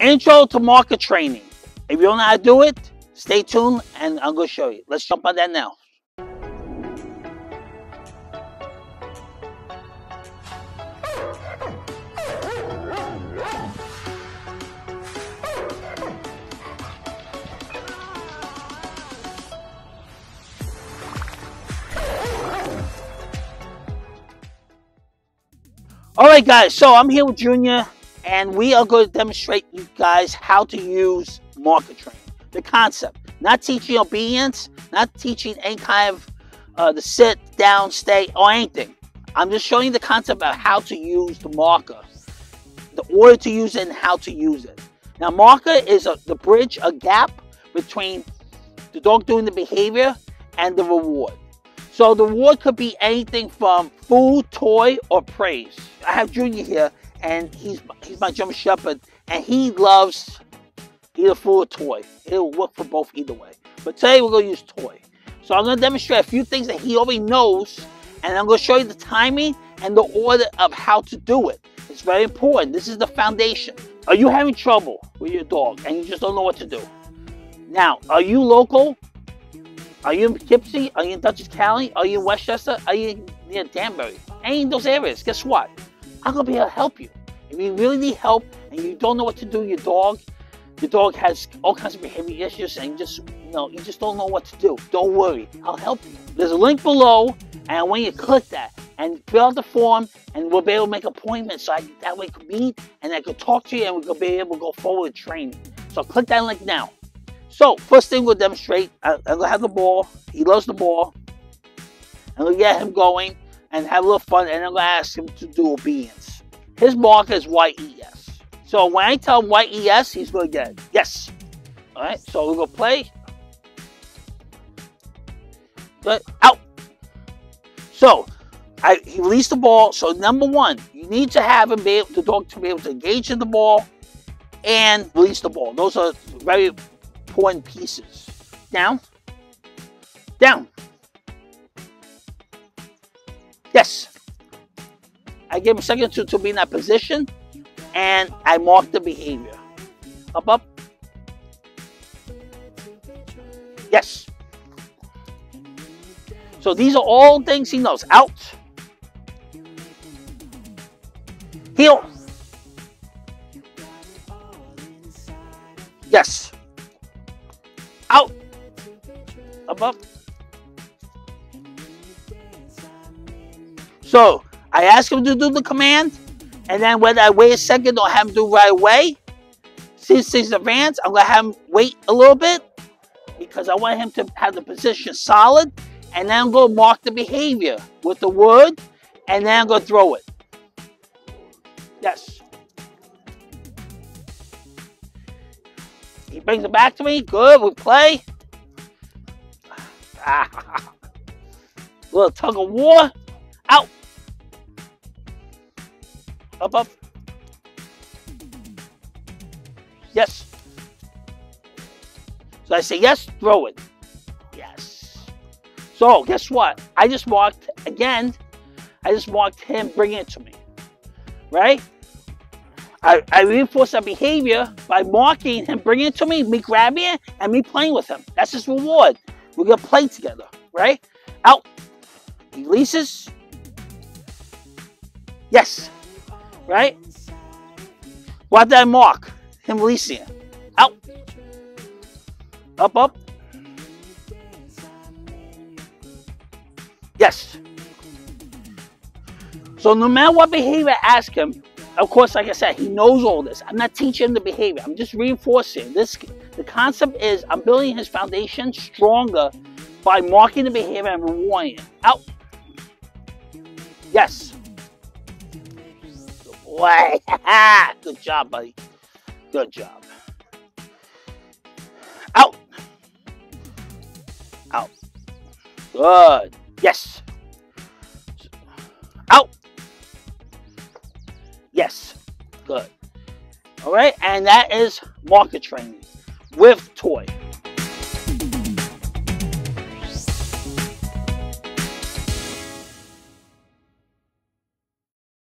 Intro to marker training. If you don't know how to do it, stay tuned and I'm going to show you. Let's jump on that now. All right, guys, so I'm here with Junior, and we are going to demonstrate you guys how to use marker training. The concept, not teaching obedience, not teaching any kind of uh, the sit, down, stay, or anything. I'm just showing you the concept of how to use the marker, the order to use it, and how to use it. Now, marker is a, the bridge, a gap between the dog doing the behavior and the reward. So the reward could be anything from food, toy, or praise. I have Junior here, and he's he's my German Shepherd, and he loves either food or toy. It'll work for both either way. But today we're gonna use toy. So I'm gonna demonstrate a few things that he already knows, and I'm gonna show you the timing and the order of how to do it. It's very important. This is the foundation. Are you having trouble with your dog and you just don't know what to do? Now, are you local? Are you in Poughkeepsie? Are you in Dutchess County? Are you in Westchester? Are you near Danbury? Any of those areas, guess what? I'm gonna be able to help you. If you really need help and you don't know what to do, your dog, your dog has all kinds of behavior issues and you just you know, you just don't know what to do. Don't worry, I'll help you. There's a link below, and when you click that and fill out the form, and we'll be able to make appointments so I, that way we can meet and I could talk to you and we could be able to go forward with training. So click that link now. So first thing we'll demonstrate, I'm gonna have the ball. He loves the ball. I'm gonna get him going and have a little fun, and I'm gonna ask him to do obedience. His mark is YES. So when I tell him YES, he's gonna get it. Yes. All right. So we're gonna play. Good. Out. So I he released the ball. So number one, you need to have him be able, the dog to be able to engage in the ball and release the ball. Those are very important pieces. Down. Down. Yes. I gave him a second to, to be in that position and I mark the behavior. Up, up. Yes. So these are all things he knows. Out. Heel. Yes. Out. Up. So I ask him to do the command, and then whether I wait a second or have him do right away, since he's advanced, I'm gonna have him wait a little bit because I want him to have the position solid, and then I'm gonna mark the behavior with the word, and then I'm gonna throw it. Yes. He brings it back to me. Good. We play. Little tug of war. Out. Up, up. Yes. So I say yes, throw it. Yes. So guess what? I just marked again. I just marked him bringing it to me. Right? I, I reinforce that behavior by marking him bringing it to me, me grabbing it, and me playing with him. That's his reward. We're gonna play together, right? Out. Releases. Yes. Right? What did I mark? Him releasing. Out. Up, up. Yes. So no matter what behavior I ask him, of course, like I said, he knows all this. I'm not teaching him the behavior. I'm just reinforcing this. The concept is I'm building his foundation stronger by marking the behavior and rewarding it. Out. Yes. Boy. Good job, buddy. Good job. Out. Out. Good. Yes. Out. Yes. Good. All right. And that is marker training with toy.